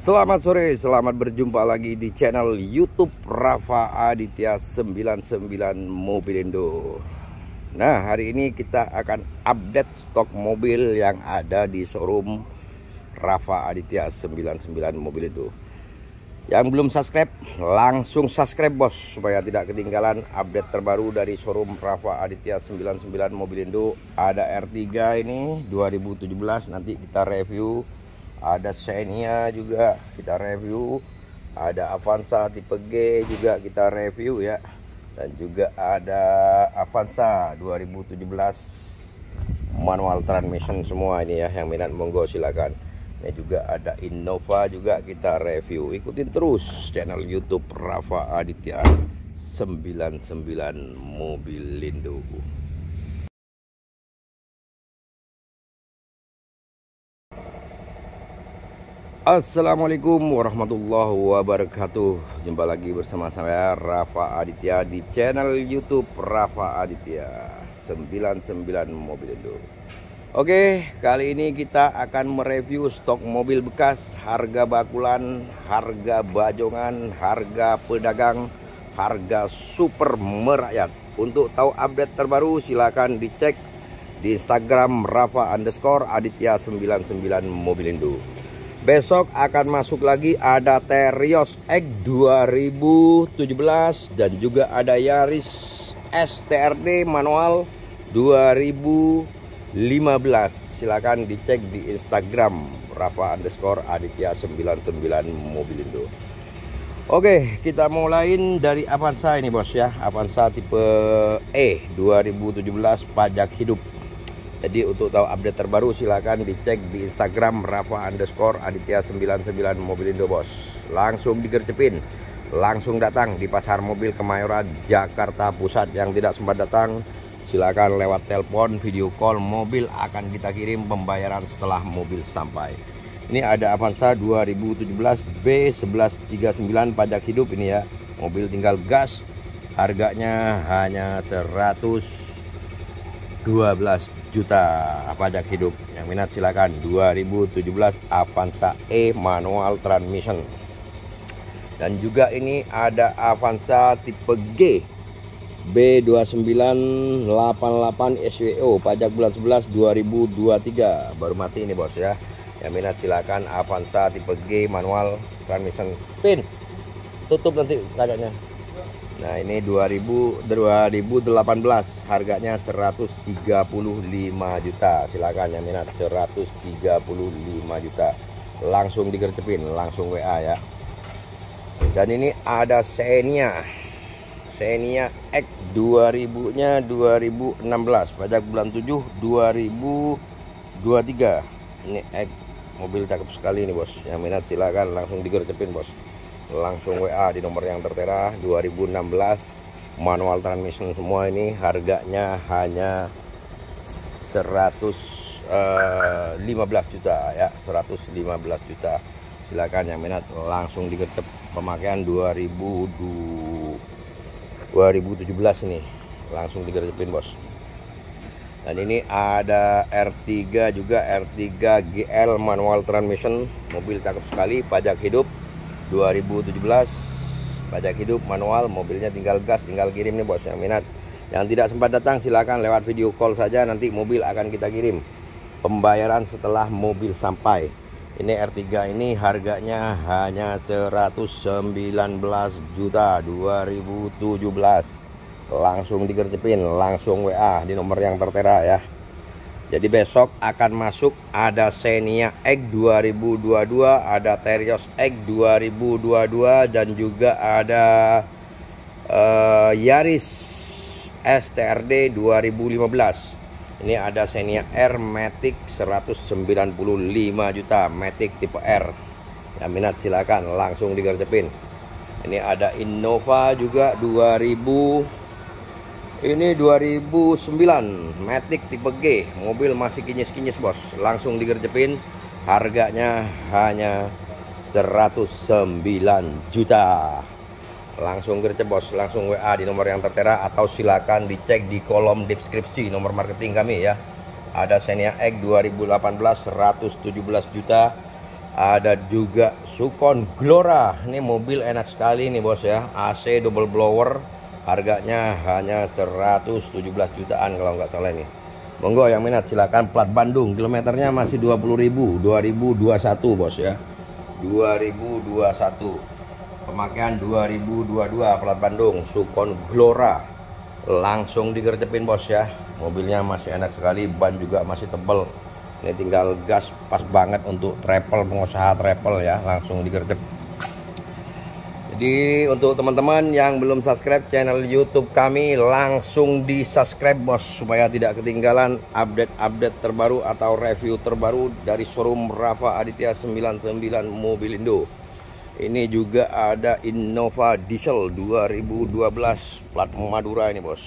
Selamat sore, selamat berjumpa lagi di channel YouTube Rafa Aditya 99 Mobilindo. Nah, hari ini kita akan update stok mobil yang ada di showroom Rafa Aditya 99 Mobilindo. Yang belum subscribe, langsung subscribe bos supaya tidak ketinggalan update terbaru dari showroom Rafa Aditya 99 Mobilindo. Ada R3 ini 2017 nanti kita review ada Xenia juga kita review. Ada Avanza tipe G juga kita review ya. Dan juga ada Avanza 2017 manual transmission semua ini ya yang minat monggo silakan. Ini juga ada Innova juga kita review. Ikutin terus channel YouTube Rafa Aditya 99 Mobil Lindo Assalamualaikum warahmatullahi wabarakatuh. Jumpa lagi bersama saya Rafa Aditya di channel youtube Rafa Aditya 99 Mobil Indo. Oke kali ini kita akan mereview stok mobil bekas Harga bakulan, harga bajongan, harga pedagang Harga super merakyat. Untuk tahu update terbaru silahkan dicek di Instagram Rafa underscore Aditya 99 Mobil Indo Besok akan masuk lagi ada Terios X 2017 dan juga ada Yaris STRD manual 2015. Silahkan dicek di Instagram Rafa underscore Aditya 99 Mobilindo. Oke, kita mulaiin dari Avanza ini bos ya. Avanza tipe E 2017 pajak hidup jadi untuk tahu update terbaru silahkan dicek di Instagram Rafa underscore Aditya 99 Mobilindo Bos. Langsung digercepin, langsung datang di Pasar Mobil Kemayoran Jakarta Pusat yang tidak sempat datang. Silakan lewat telepon, video call, mobil akan kita kirim pembayaran setelah mobil sampai. Ini ada Avanza 2017 B1139 pajak hidup ini ya. Mobil tinggal gas. Harganya hanya 112 juta pajak hidup. Yang minat silakan 2017 Avanza E manual transmission. Dan juga ini ada Avanza tipe G B2988 SWO pajak bulan 11 2023 baru mati ini bos ya. Yang minat silakan Avanza tipe G manual transmission. Pin tutup nanti kayaknya Nah ini 2000 2018 harganya 135 juta. Silakan yang minat 135 juta. Langsung digercepin langsung WA ya. Dan ini ada Xenia. Xenia X 2000 nya 2016 pajak bulan 7 2023 ini X mobil cakep sekali ini bos. Yang minat silakan langsung digercepin bos langsung WA di nomor yang tertera 2016 manual transmission semua ini harganya hanya 115 eh, juta ya 115 juta. Silakan yang minat langsung digercep pemakaian 2000 2017 ini. Langsung digercepin bos. Dan ini ada R3 juga R3 GL manual transmission. Mobil cakep sekali pajak hidup 2017 pajak hidup manual mobilnya tinggal gas tinggal kirim nih bos yang minat. Yang tidak sempat datang silahkan lewat video call saja nanti mobil akan kita kirim. Pembayaran setelah mobil sampai. Ini R3 ini harganya hanya 119 juta 2017 langsung digercepin langsung WA di nomor yang tertera ya jadi besok akan masuk ada Xenia X 2022, ada Terios X 2022 dan juga ada uh, Yaris STRD 2015. Ini ada Xenia R Matic 195 juta, Matic tipe R. Yang minat silakan langsung digercepin. Ini ada Innova juga 2000 ini 2009 Matic tipe G. Mobil masih kinyis-kinyis bos. Langsung digercepin harganya hanya 109 juta. Langsung gercep bos. Langsung WA di nomor yang tertera atau silakan dicek di kolom deskripsi nomor marketing kami ya. Ada Xenia X 2018 117 juta. Ada juga Sukon Glora. Ini mobil enak sekali nih bos ya. AC double blower harganya hanya 117 jutaan kalau nggak salah ini. Monggo yang minat silahkan plat Bandung kilometernya masih 20.000 2021 bos ya. 2021 pemakaian 2022 plat Bandung Sukon Glora. Langsung digercepin bos ya. Mobilnya masih enak sekali ban juga masih tebel. Ini tinggal gas pas banget untuk travel pengusaha travel ya. Langsung digercep jadi untuk teman-teman yang belum subscribe channel YouTube kami langsung di subscribe bos supaya tidak ketinggalan update-update terbaru atau review terbaru dari showroom Rafa Aditya 99 Mobil Indo. Ini juga ada Innova Diesel 2012 plat Madura ini bos.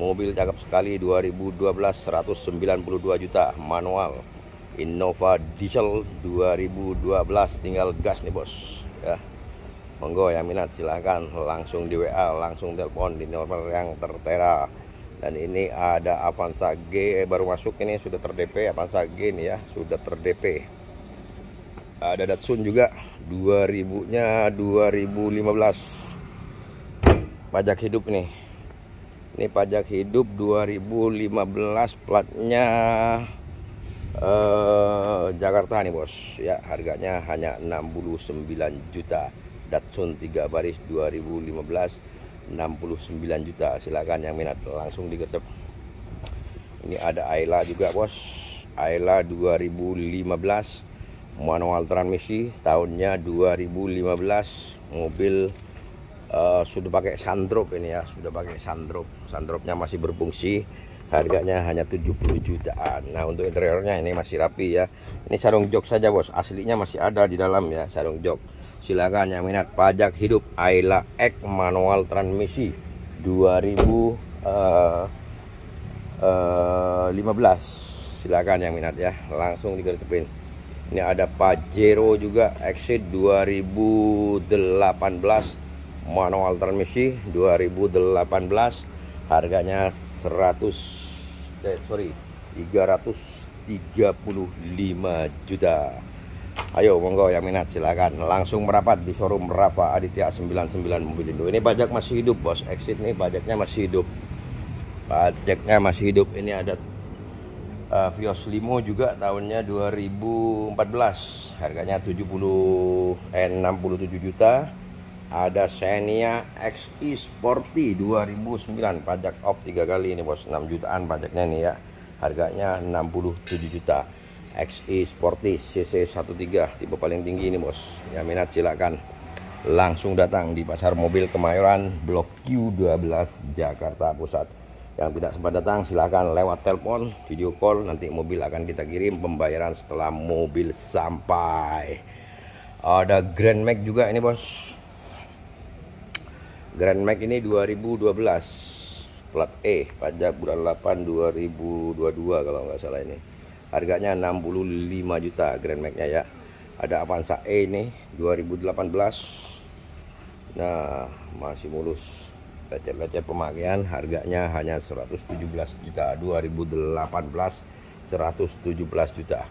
Mobil cakep sekali 2012 192 juta manual. Innova diesel 2012 tinggal gas nih bos. Ya monggo yang minat silahkan. Langsung di WA langsung telepon di nomor yang tertera. Dan ini ada Avanza G baru masuk ini sudah terdp Avanza G nih ya sudah terdp ada Datsun juga 2000 nya 2015 pajak hidup nih. Ini pajak hidup 2015 platnya eh, Jakarta nih bos. Ya harganya hanya 69 juta Datsun 3 baris 2015 69 juta. Silakan yang minat langsung digercep ini ada Ayla juga bos. Ayla 2015 manual transmisi tahunnya 2015 mobil uh, sudah pakai sandrop ini ya sudah pakai sandrop. Sandropnya masih berfungsi harganya hanya 70 jutaan. Nah untuk interiornya ini masih rapi ya. Ini sarung jok saja bos. Aslinya masih ada di dalam ya sarung jok silakan yang minat pajak hidup. Ayla X manual transmisi 2015 uh, uh, silakan yang minat ya langsung digertepin ini ada Pajero juga Exit 2018 manual transmisi 2018 harganya 100 eh, sorry 335 juta ayo monggo yang minat silahkan langsung merapat di showroom Rafa Aditya 99 mobil Indo. Ini pajak masih hidup bos. Exit nih pajaknya masih hidup. Pajaknya masih hidup. Ini ada uh, Vios Limo juga tahunnya 2014 harganya 70 eh, 67 juta. Ada Xenia XI Sporty 2009 pajak off 3 kali ini bos. 6 jutaan pajaknya nih ya. Harganya 67 juta XI Sporty CC 13 tipe paling tinggi ini bos. Yang minat silakan. Langsung datang di pasar mobil Kemayoran Blok Q12 Jakarta Pusat. Yang tidak sempat datang silahkan lewat telepon video call nanti mobil akan kita kirim pembayaran setelah mobil sampai. Ada Grand Max juga ini bos. Grand Max ini 2012 plat E pajak bulan 8 2022 kalau nggak salah ini harganya 65 juta Grand Max nya ya. Ada Avanza E ini 2018 nah masih mulus. Lecet-lecet pemakaian harganya hanya 117 juta. 2018 117 juta.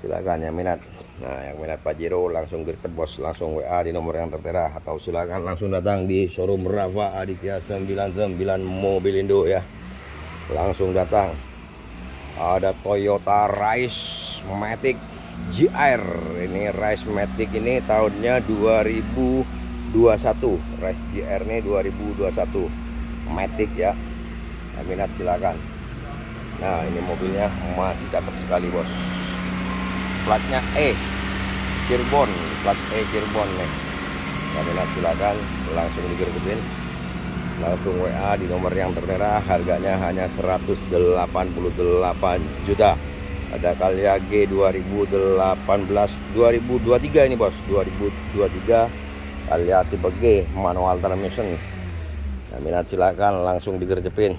Silakan yang minat. Nah yang minat Pajero langsung gercep bos langsung WA di nomor yang tertera. Atau silakan langsung datang di showroom Rafa Aditya 99 mobil Indo ya. Langsung datang ada Toyota Rise Matic GR ini Rise Matic ini tahunnya 2021 Rise GR ini 2021 Matic ya. Yang minat silakan. Nah ini mobilnya masih cakep sekali bos. Platnya E Cirebon. Plat E Cirebon nih. Kalian silakan. Langsung digergetin langsung WA di nomor yang tertera harganya hanya 188 juta. Ada Kalia G 2018 2023 ini bos. 2023 Kalia tipe G manual transmission. Nah, minat silakan langsung digerjepin.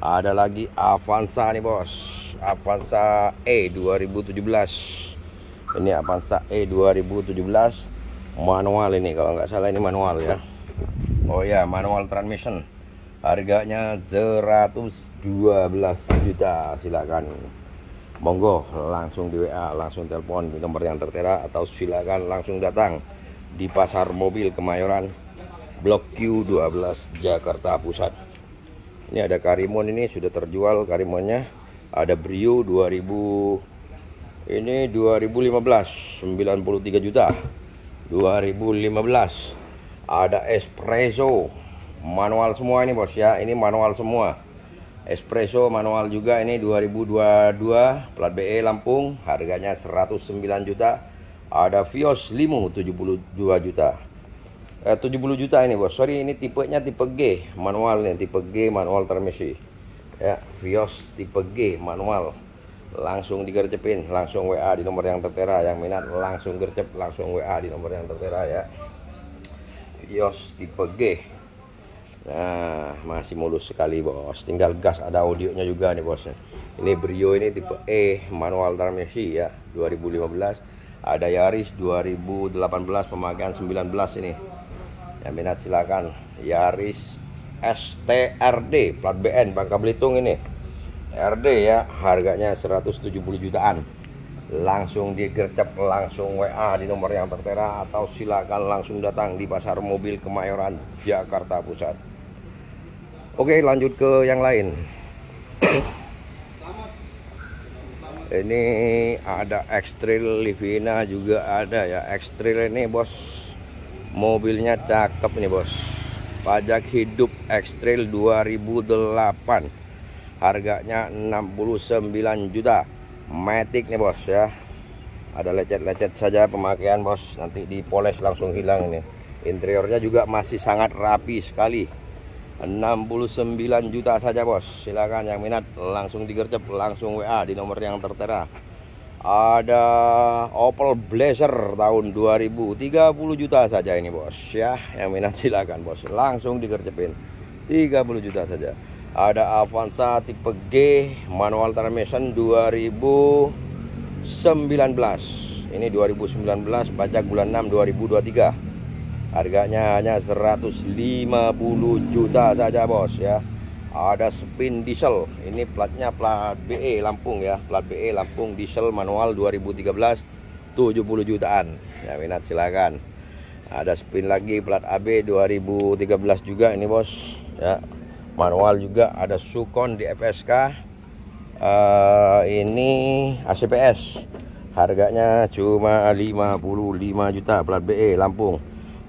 Ada lagi Avanza nih bos. Avanza E 2017 ini Avanza E 2017 manual ini kalau nggak salah ini manual ya Oh ya manual transmission. Harganya 112 juta. Silakan. Monggo langsung di WA langsung telepon di nomor yang tertera atau silakan langsung datang di pasar mobil Kemayoran Blok Q12 Jakarta Pusat. Ini ada Karimun ini sudah terjual Karimunnya ada Brio 2000 ini 2015 93 juta. 2015 ada Espresso. Manual semua ini bos ya. Ini manual semua. Espresso manual juga ini 2022 plat BE Lampung. Harganya 109 juta. Ada Vios Limo 72 juta. Eh, 70 juta ini bos. Sorry ini tipenya tipe G. Manual nih tipe G manual transmisi ya Vios tipe G manual. Langsung digercepin langsung WA di nomor yang tertera. Yang minat langsung gercep langsung WA di nomor yang tertera ya Vios tipe G Nah, masih mulus sekali bos. Tinggal gas ada audionya juga nih bosnya. Ini Brio ini tipe E manual transmisi ya, 2015. Ada Yaris 2018 pemakaian 19 ini. Yang minat silakan. Yaris STRD plat BN Bangka Belitung ini. RD ya, harganya 170 jutaan. Langsung digercep langsung WA di nomor yang tertera atau silakan langsung datang di Pasar Mobil Kemayoran Jakarta Pusat. Oke lanjut ke yang lain. Ini ada X-Trail Livina juga ada ya. X-Trail ini bos Mobilnya cakep nih bos. Pajak hidup X-Trail 2008 Harganya 69 juta Matic nih bos ya. Ada lecet-lecet saja pemakaian bos. Nanti dipoles langsung hilang ini. Interiornya juga masih sangat rapi sekali. 69 juta saja bos. Silakan yang minat langsung digercep langsung WA di nomor yang tertera. Ada Opel Blazer tahun 2000 30 juta saja ini bos ya. Yang minat silakan bos. Langsung digercepin. 30 juta saja ada Avanza tipe G manual transmission 2019 ini 2019 pajak bulan 6 2023 Harganya hanya 150 juta saja bos ya. Ada spin diesel. Ini platnya plat BE Lampung ya. Plat BE Lampung diesel manual 2013 70 jutaan. Ya minat silakan. Ada spin lagi plat AB 2013 juga ini bos ya Manual juga ada Sukon di FSK uh, eh, Ini ACPS Harganya cuma 55 juta plat BE Lampung.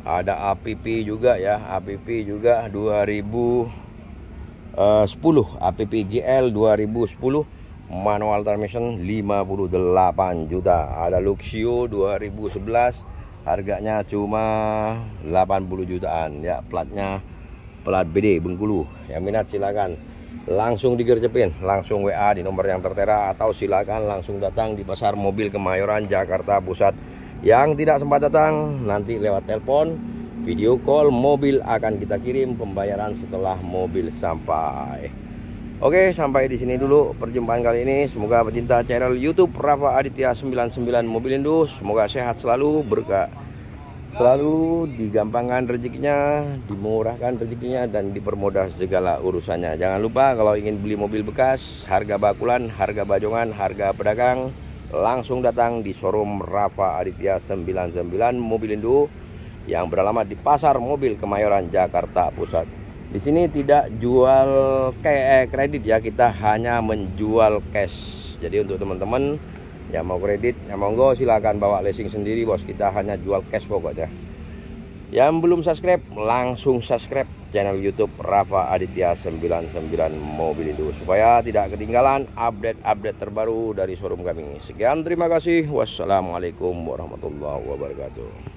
Ada APP juga ya APP juga 2010 APP GL 2010 manual transmission 58 juta. Ada Luxio 2011 harganya cuma 80 jutaan. Ya platnya plat BD Bengkulu yang minat silakan langsung digercepin langsung WA di nomor yang tertera atau silakan langsung datang di pasar mobil Kemayoran Jakarta Pusat yang tidak sempat datang nanti lewat telepon, video call, mobil akan kita kirim pembayaran setelah mobil sampai. Oke, sampai di sini dulu perjumpaan kali ini. Semoga pecinta channel YouTube Rafa Aditya 99 Mobil Indo semoga sehat selalu, berkah selalu digampangkan rezekinya, dimurahkan rezekinya dan dipermudah segala urusannya. Jangan lupa kalau ingin beli mobil bekas, harga bakulan, harga bajongan, harga pedagang langsung datang di showroom Rafa Aditya 99 Mobil Indo yang beralamat di Pasar Mobil Kemayoran Jakarta Pusat. Di sini tidak jual kayak kredit ya, kita hanya menjual cash. Jadi untuk teman-teman yang mau kredit, yang monggo silahkan bawa leasing sendiri bos. Kita hanya jual cash pokoknya. Yang belum subscribe langsung subscribe channel YouTube Rafa Aditya 99 Mobil itu supaya tidak ketinggalan update-update terbaru dari showroom kami. Sekian terima kasih. Wassalamualaikum warahmatullahi wabarakatuh.